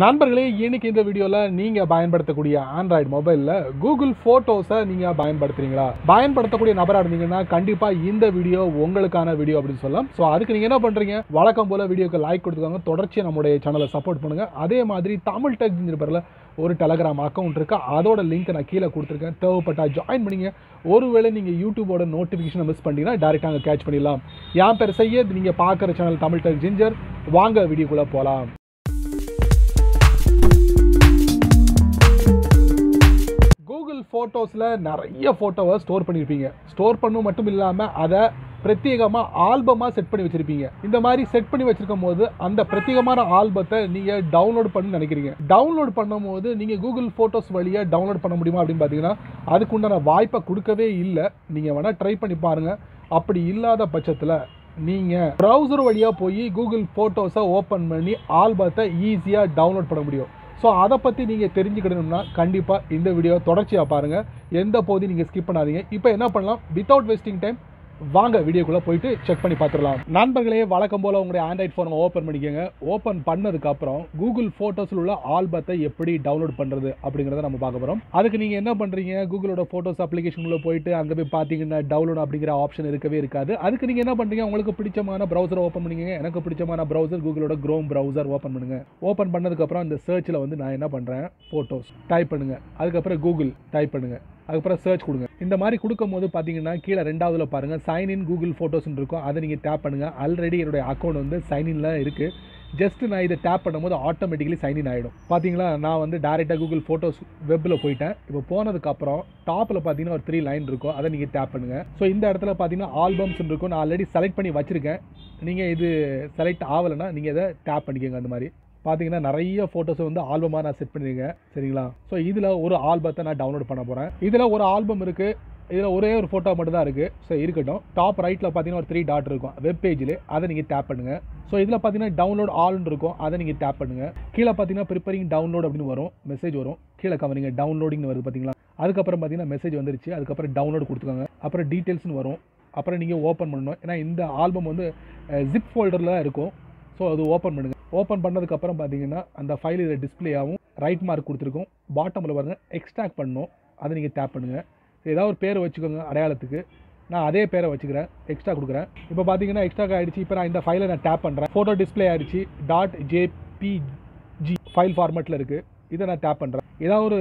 நண்பர்களே இன்னைக்கு இந்த வீடியோவில் நீங்கள் பயன்படுத்தக்கூடிய ஆண்ட்ராய்டு மொபைலில் கூகுள் ஃபோட்டோஸை நீங்கள் பயன்படுத்துறீங்களா? பயன்படுத்தக்கூடிய நபராக இருந்தீங்கன்னா கண்டிப்பாக இந்த வீடியோ உங்களுக்கான வீடியோ அப்படின்னு சொல்லலாம். ஸோ அதுக்கு நீங்கள் என்ன பண்ணுறீங்க வழக்கம் போல் வீடியோக்கு லைக் கொடுத்துக்கோங்க. தொடர்ச்சியாக நம்முடைய சேனலை சப்போர்ட் பண்ணுங்கள் அதே மாதிரி தமிழ் டெக் பேரில் ஒரு டெலகிராம் அக்கௌண்ட் இருக்கு. அதோட லிங்க் நான் கீழே கொடுத்துருக்கேன். தேவைப்பட்டா ஜாயின் பண்ணிங்க. ஒருவேளை நீங்கள் யூடியூபோட நோட்டிஃபிகேஷனை மிஸ் பண்ணிங்கன்னா டேரெக்டாக அங்கே கேட்ச் பண்ணிடலாம். என் பேர் செய்ய நீங்கள் பார்க்குற சேனல் தமிழ் டெக் ஜிஞ்சர் வாங்க வீடியோக்குள்ளே போகலாம் ஃபோட்டோஸில் நிறைய ஃபோட்டோவை ஸ்டோர் பண்ணியிருப்பீங்க. ஸ்டோர் பண்ணும் மட்டும் இல்லாமல் அதை பிரத்யேகமாக ஆல்பமாக செட் பண்ணி வச்சுருப்பீங்க. இந்த மாதிரி செட் பண்ணி வச்சிருக்கும் போது அந்த பிரத்யேகமான ஆல்பத்தை நீங்கள் டவுன்லோட் பண்ணி நினைக்கிறீங்க. டவுன்லோட் பண்ணும்போது நீங்கள் கூகுள் ஃபோட்டோஸ் வழியாக டவுன்லோட் பண்ண முடியுமா அப்படின்னு பார்த்தீங்கன்னா அதுக்கு உண்டான வாய்ப்பை கொடுக்கவே இல்லை. நீங்கள் வேணால் ட்ரை பண்ணி பாருங்கள் அப்படி இல்லாத பட்சத்தில் நீங்கள் ப்ரௌசர் வழியாக போய் கூகுள் ஃபோட்டோஸை ஓப்பன் பண்ணி ஆல்பத்தை ஈஸியாக டவுன்லோட் பண்ண முடியும். ஸோ அதை பற்றி நீங்கள் தெரிஞ்சுக்கிடணும்னா கண்டிப்பாக இந்த வீடியோ தொடர்ச்சியாக பாருங்கள் எந்த போதையும் நீங்கள் ஸ்கிப் பண்ணாதீங்க. இப்போ என்ன பண்ணலாம்? வித்தவுட் வேஸ்டிங் டைம் வாங்க வீடியோக்குள்ளே போயிட்டு செக் பண்ணி பார்த்துடலாம். நண்பர்களே வழக்கம் போல் உங்களுடைய ஆண்ட்ராய்ட் ஃபோனை ஓப்பன் பண்ணிக்கோங்க. ஓப்பன் பண்ணதுக்கப்புறம் கூகுள் ஃபோட்டோஸில் உள்ள ஆல்பத்தை எப்படி டவுன்லோட் பண்ணுறது அப்படிங்கிறத நம்ம பார்க்க போகிறோம் அதுக்கு நீங்கள் என்ன பண்ணுறீங்க கூகுளோட ஃபோட்டோஸ் அப்ளிகேஷனுக்குள்ளே போயிட்டு அங்கே போய் பார்த்தீங்கன்னா டவுன்லோட் அப்படிங்கிற ஆப்ஷன் இருக்கவே இருக்காது. அதுக்கு நீங்கள் என்ன பண்ணுறீங்க உங்களுக்கு பிடிச்சமான ப்ரௌசரை ஓப்பன் பண்ணிக்கோங்க. எனக்கு பிடிச்சமான ப்ரௌசர் கூகுளோட க்ரோம் ப்ரௌசர் ஓப்பன் பண்ணுங்க. ஓப்பன் பண்ணதுக்கப்புறம் அந்த சர்ச்சில் வந்து நான் என்ன பண்ணுறேன் ஃபோட்டோஸ் டைப் பண்ணுங்கள் அதுக்கப்புறம் கூகுள் டைப் பண்ணுங்கள் அதுக்கப்புறம் சர்ச் கொடுங்க. இந்த மாதிரி கொடுக்கும்போது பார்த்தீங்கன்னா கீழே ரெண்டாவதுல பாருங்கள் சைன் இன் கூகுள் ஃபோட்டோஸ்னு இருக்கும். அதை நீங்கள் டேப் பண்ணுங்கள் ஆல்ரெடி என்னுடைய அக்கௌண்ட் வந்து சைன் இன்ல இருக்கு. ஜஸ்ட் நான் இதை டேப் பண்ணும்போது ஆட்டோமேட்டிக்கலி சைன் இன் ஆகிடும் பார்த்தீங்களா நான் வந்து டேரெக்டாக கூகுள் ஃபோட்டோஸ் வெப்பில் போயிட்டேன். இப்போ போனதுக்கப்புறம் டாப்பில் பார்த்தீங்கன்னா ஒரு த்ரீ லைன் இருக்கும். அதை நீங்கள் டேப் பண்ணுங்கள் ஸோ இந்த இடத்துல பார்த்தீங்கன்னா ஆல்பம்ஸ் இருக்கும். நான் ஆல்ரெடி செலக்ட் பண்ணி வச்சுருக்கேன். நீங்கள் இது செலக்ட் ஆகலைன்னா நீங்கள் இதை டேப் பண்ணிக்கோங்க அந்த மாதிரி. பார்த்தீங்கன்னா நிறைய ஃபோட்டோஸை வந்து ஆல்பமாக நான் செட் பண்ணியிருக்கேன் சரிங்களா? ஸோ இதில் ஒரு ஆல்பத்தை நான் டவுன்லோட் பண்ண போகிறேன் இதில் ஒரு ஆல்பம் இருக்குது இதில் ஒரே ஒரு ஃபோட்டோ மட்டும் தான் இருக்குது ஸோ இருக்கட்டும். டாப் ரைட்டில் பார்த்தீங்கன்னா ஒரு த்ரீ டாட் இருக்கும். வெப் பேஜில் அதை நீங்கள் டேப் பண்ணுங்கள் ஸோ இதில் பார்த்தீங்கன்னா டவுன்லோட் ஆல்னு இருக்கும். அதை நீங்கள் டேப் பண்ணுங்கள் கீழே பார்த்தீங்கன்னா ப்ரிப்பரிங் டவுன்லோட் அப்படின்னு வரும். மெசேஜ் வரும். கீழே கவனிங்க டவுன்லோடிங்னு வருது பார்த்தீங்களா அதுக்கப்புறம் பார்த்தீங்கன்னா மெசேஜ் வந்துருச்சு. அதுக்கப்புறம் டவுன்லோட் கொடுத்துக்கோங்க. அப்புறம் டீட்டெயில்ஸ்னு வரும். அப்புறம் நீங்கள் ஓப்பன் பண்ணணும். ஏன்னா இந்த ஆல்பம் வந்து ஜிப் ஃபோல்டரில் இருக்கும். ஸோ அது ஓப்பன் பண்ணுங்கள் ஓப்பன் பண்ணதுக்கப்புறம் பார்த்தீங்கன்னா அந்த ஃபைல் இதில் டிஸ்பிளே ஆகும் ரைட் மார்க் கொடுத்துருக்கோம். பாட்டமில் பாருங்கள் எக்ஸ்ட்ராக்ட் பண்ணணும். அதை நீங்கள் டேப் பண்ணுங்கள் ஏதாவது ஒரு பேர் வச்சுக்கோங்க அடையாளத்துக்கு. நான் அதே பேரை வச்சுக்கிறேன் எக்ஸ்ட்ரா கொடுக்குறேன். இப்போ பார்த்தீங்கன்னா எக்ஸ்ட்ரா ஆகிடுச்சு இப்போ நான் இந்த ஃபைலை நான் டேப் பண்ணுறேன் ஃபோட்டோ டிஸ்பிளே ஆகிடுச்சு டாட் ஜேபிஜி ஃபைல் ஃபார்மேட்டில் இருக்குது இதை நான் டேப் பண்ணுறேன் ஏதாவது ஒரு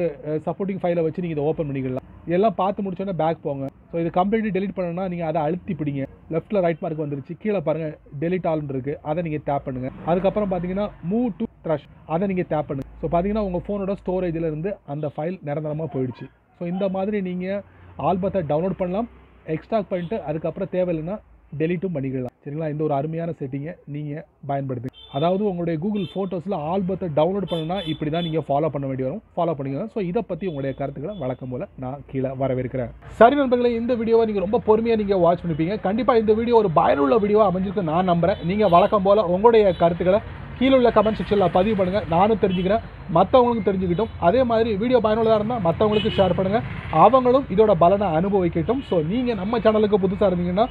சப்போர்ட்டிங் ஃபைலை வச்சு நீங்கள் இதை ஓப்பன் பண்ணிக்கலாம். இதெல்லாம் பார்த்து முடிச்சோன்னே பேக் போங்க. ஸோ இது கம்ப்ளீட்லி டெலிட் பண்ணணும்னா நீங்கள் அதை அழுத்தி பிடிங்க. லெஃப்ட்டில் ரைட் மார்க் வந்துருச்சு. கீழே பாருங்கள் டெலிட் ஆல்னு இருக்குது அதை நீங்கள் டேப் பண்ணுங்கள் அதுக்கப்புறம் பார்த்தீங்கன்னா மூவ் டு த்ரஷ் அதை நீங்கள் டேப் பண்ணுங்கள் ஸோ பார்த்தீங்கன்னா உங்கள் ஃபோனோட ஸ்டோரேஜில் இருந்து அந்த ஃபைல் நிரந்தரமாக போயிடுச்சு. ஸோ இந்த மாதிரி நீங்கள் ஆல்பத்தை டவுன்லோட் பண்ணலாம். எக்ஸ்ட்ராக்ட் பண்ணிட்டு அதுக்கப்புறம் தேவையில்லைன்னா டெலிட்டும் பண்ணிக்கலாம். சரிங்களா? இந்த ஒரு அருமையான செட்டிங்கை நீங்கள் பயன்படுத்துங்க அதாவது உங்களுடைய கூகுள் ஃபோட்டோஸில் ஆல்பத்தை டவுன்லோட் பண்ணணும்னா இப்படி தான் நீங்கள் ஃபாலோ பண்ண வேண்டி வரும். ஃபாலோ பண்ணிக்கலாம் ஸோ இதை பற்றி உங்களுடைய கருத்துக்களை வழக்கம் போல் நான் கீழே வரவேற்கிறேன். சரி நண்பர்களே இந்த வீடியோவை நீங்கள் ரொம்ப பொறுமையாக நீங்கள் வாட்ச் பண்ணிப்பீங்க. கண்டிப்பாக இந்த வீடியோ ஒரு பயனுள்ள வீடியோ அமைஞ்சிருக்கு நான் நம்புகிறேன் நீங்கள் வழக்கம் போல் உங்களுடைய கருத்துக்களை கீழே உள்ள கமெண்ட் செக்ஷனில் பதிவு பண்ணுங்கள் நானும் தெரிஞ்சுக்கிறேன். மற்றவங்களுக்கும் தெரிஞ்சுக்கிட்டும். அதே மாதிரி வீடியோ பயனுள்ளதாக இருந்தால் மற்றவங்களுக்கு ஷேர் பண்ணுங்கள் அவங்களும் இதோட பலனை அனுபவிக்கட்டும். ஸோ நீங்கள் நம்ம சேனலுக்கு புதுசாக இருந்தீங்கன்னா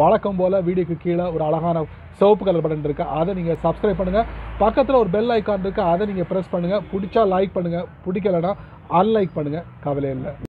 வழக்கம் போல் வீடியோக்கு கீழே ஒரு அழகான சிவப்பு கலர் பட்டன் இருக்குது அதை நீங்கள் சப்ஸ்கிரைப் பண்ணுங்கள் பக்கத்தில் ஒரு பெல் ஐக்கான் இருக்குது அதை நீங்கள் ப்ரெஸ் பண்ணுங்கள் பிடிச்சா லைக் பண்ணுங்கள் பிடிக்கலைன்னா அன்லைக் பண்ணுங்கள் கவலை இல்லை.